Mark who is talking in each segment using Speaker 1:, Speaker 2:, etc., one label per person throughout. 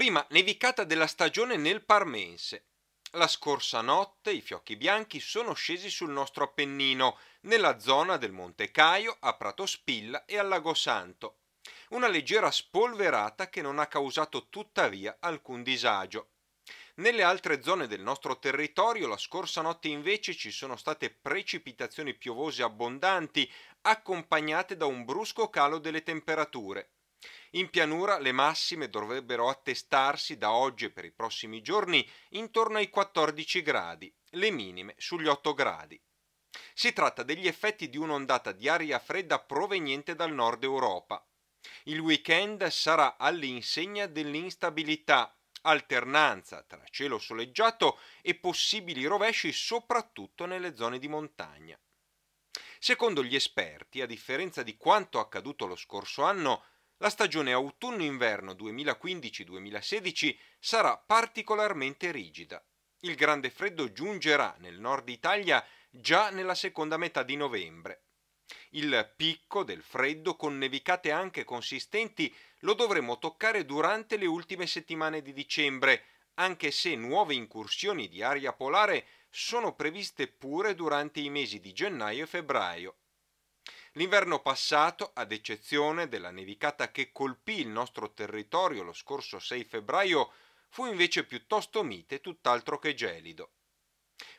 Speaker 1: Prima nevicata della stagione nel Parmense. La scorsa notte i fiocchi bianchi sono scesi sul nostro Appennino, nella zona del Monte Caio, a Prato Spilla e al Lago Santo. Una leggera spolverata che non ha causato tuttavia alcun disagio. Nelle altre zone del nostro territorio la scorsa notte invece ci sono state precipitazioni piovose abbondanti, accompagnate da un brusco calo delle temperature. In pianura le massime dovrebbero attestarsi da oggi e per i prossimi giorni intorno ai 14 gradi, le minime sugli 8 gradi. Si tratta degli effetti di un'ondata di aria fredda proveniente dal nord Europa. Il weekend sarà all'insegna dell'instabilità, alternanza tra cielo soleggiato e possibili rovesci soprattutto nelle zone di montagna. Secondo gli esperti, a differenza di quanto accaduto lo scorso anno, la stagione autunno-inverno 2015-2016 sarà particolarmente rigida. Il grande freddo giungerà nel nord Italia già nella seconda metà di novembre. Il picco del freddo con nevicate anche consistenti lo dovremo toccare durante le ultime settimane di dicembre, anche se nuove incursioni di aria polare sono previste pure durante i mesi di gennaio e febbraio. L'inverno passato, ad eccezione della nevicata che colpì il nostro territorio lo scorso 6 febbraio, fu invece piuttosto mite, tutt'altro che gelido.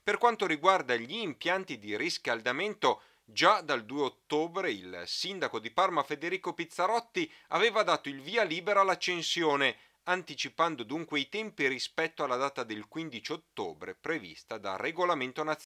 Speaker 1: Per quanto riguarda gli impianti di riscaldamento, già dal 2 ottobre il sindaco di Parma Federico Pizzarotti aveva dato il via libera all'accensione, anticipando dunque i tempi rispetto alla data del 15 ottobre prevista dal regolamento nazionale.